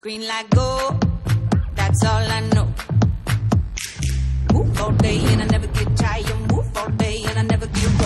Green light go, that's all I know. Move all day and I never get tired. Move all day and I never get